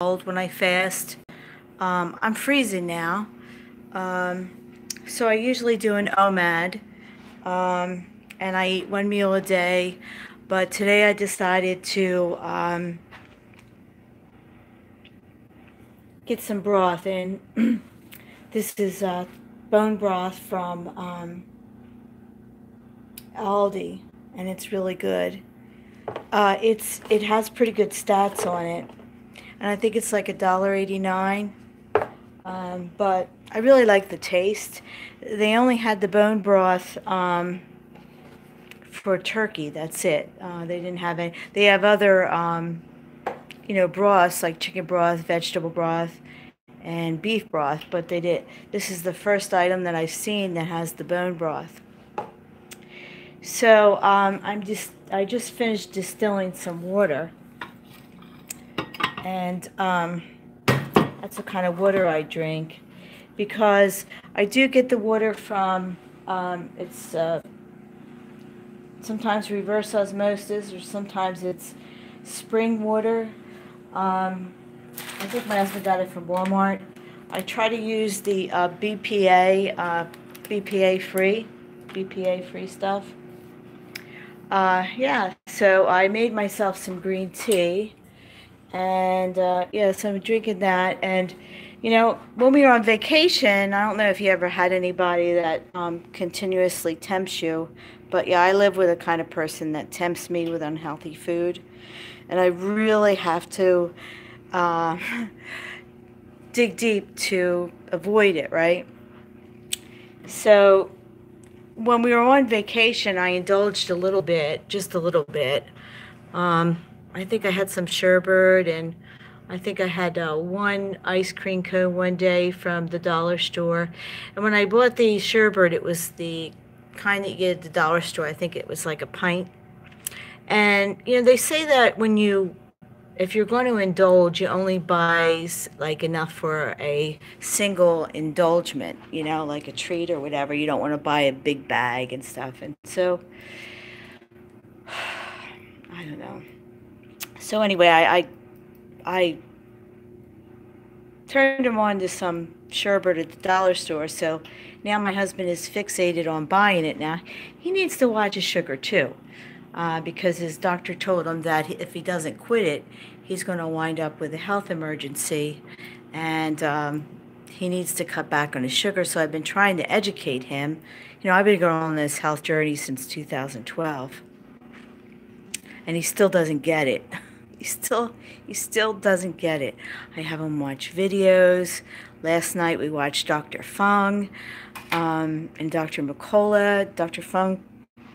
cold when I fast. Um, I'm freezing now. Um, so I usually do an OMAD. Um, and I eat one meal a day. But today I decided to um, get some broth in. this is uh, bone broth from um, Aldi, and it's really good. Uh, it's it has pretty good stats on it, and I think it's like a dollar eighty nine. Um, but I really like the taste. They only had the bone broth um, for turkey. That's it. Uh, they didn't have any. They have other, um, you know, broths like chicken broth, vegetable broth, and beef broth. But they did. This is the first item that I've seen that has the bone broth. So um, I'm just. I just finished distilling some water, and um, that's the kind of water I drink because I do get the water from. Um, it's uh, sometimes reverse osmosis or sometimes it's spring water. Um, I think my husband got it from Walmart. I try to use the uh, BPA, uh, BPA free, BPA free stuff. Uh, yeah, so I made myself some green tea, and uh, yeah, so I'm drinking that. And you know, when we were on vacation, I don't know if you ever had anybody that um, continuously tempts you, but yeah, I live with a kind of person that tempts me with unhealthy food, and I really have to uh, dig deep to avoid it, right? So when we were on vacation, I indulged a little bit, just a little bit. Um, I think I had some sherbet and I think I had uh, one ice cream cone one day from the dollar store. And when I bought the sherbet, it was the kind that you get at the dollar store. I think it was like a pint. And, you know, they say that when you, if you're going to indulge, you only buy like enough for a single indulgement, you know, like a treat or whatever. You don't want to buy a big bag and stuff. And so, I don't know. So anyway, I, I, I turned him on to some sherbet at the dollar store. So now my husband is fixated on buying it now. He needs to watch his sugar too, uh, because his doctor told him that if he doesn't quit it, he's going to wind up with a health emergency, and um, he needs to cut back on his sugar. So I've been trying to educate him. You know, I've been going on this health journey since 2012, and he still doesn't get it. He still he still doesn't get it. I have him watch videos. Last night we watched Dr. Fung um, and Dr. McCullough. Dr. Fung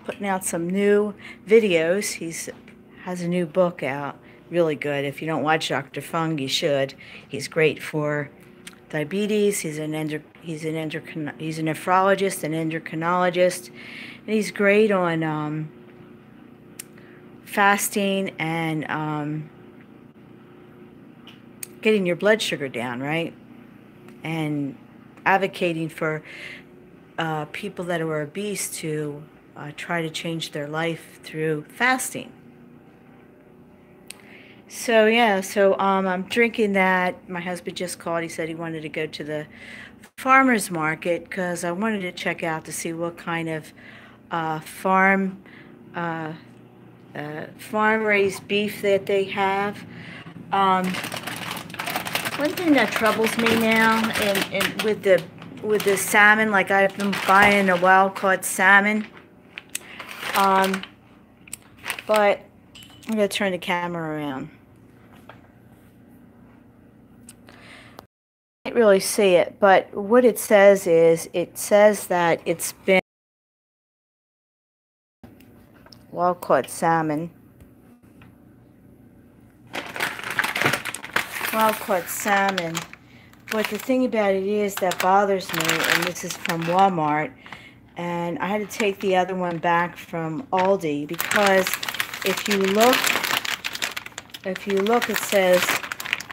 putting out some new videos. He's has a new book out, really good. If you don't watch Dr. Fung, you should. He's great for diabetes. He's an endo, he's an endocrin, he's a nephrologist, an endocrinologist, and he's great on um, fasting and um, getting your blood sugar down, right? And advocating for uh, people that are obese to uh, try to change their life through fasting. So yeah, so um, I'm drinking that. My husband just called. He said he wanted to go to the farmers market because I wanted to check out to see what kind of uh, farm uh, uh, farm raised beef that they have. Um, one thing that troubles me now, and, and with the with the salmon, like I've been buying a wild caught salmon. Um, but I'm gonna turn the camera around. I can't really see it, but what it says is it says that it's been wild caught salmon. Wild caught salmon. But the thing about it is that bothers me, and this is from Walmart, and I had to take the other one back from Aldi because if you look, if you look, it says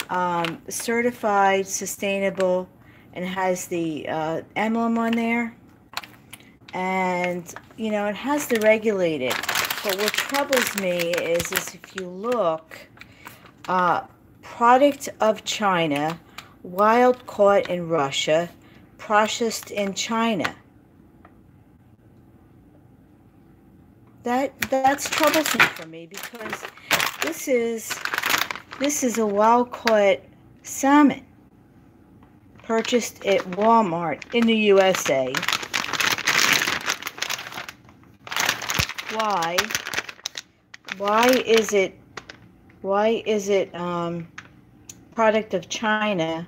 um, certified sustainable and has the uh, emblem on there. And, you know, it has the regulated. But what troubles me is, is if you look, uh, product of China, wild caught in Russia, processed in China. That that's troublesome for me because this is this is a wild caught salmon purchased at Walmart in the USA. Why? Why is it why is it um, product of China,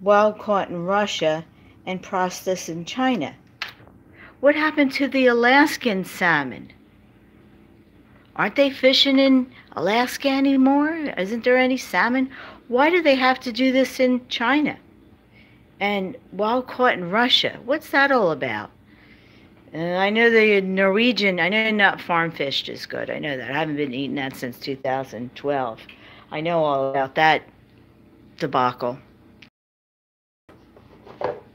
wild caught in Russia, and processed in China? What happened to the Alaskan salmon? Aren't they fishing in Alaska anymore? Isn't there any salmon? Why do they have to do this in China? And wild caught in Russia? What's that all about? Uh, I know the Norwegian, I know not farm fished is good. I know that. I haven't been eating that since 2012. I know all about that debacle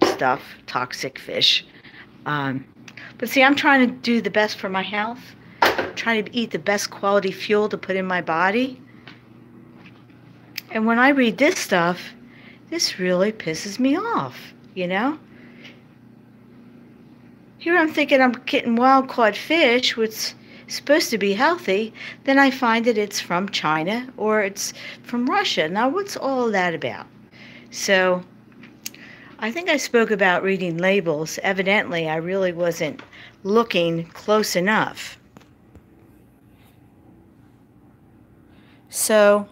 stuff, toxic fish. Um, but see, I'm trying to do the best for my health, I'm trying to eat the best quality fuel to put in my body. And when I read this stuff, this really pisses me off, you know? Here I'm thinking I'm getting wild caught fish, which is supposed to be healthy. Then I find that it's from China or it's from Russia. Now, what's all that about? So, I think I spoke about reading labels. Evidently, I really wasn't looking close enough. So,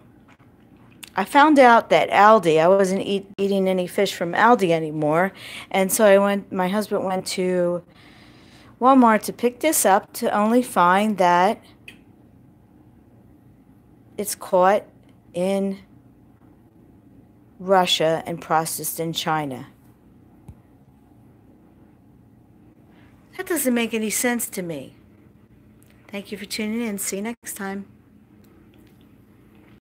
I found out that Aldi, I wasn't eat, eating any fish from Aldi anymore. And so I went, my husband went to Walmart to pick this up to only find that it's caught in Russia and processed in China. That doesn't make any sense to me. Thank you for tuning in. See you next time.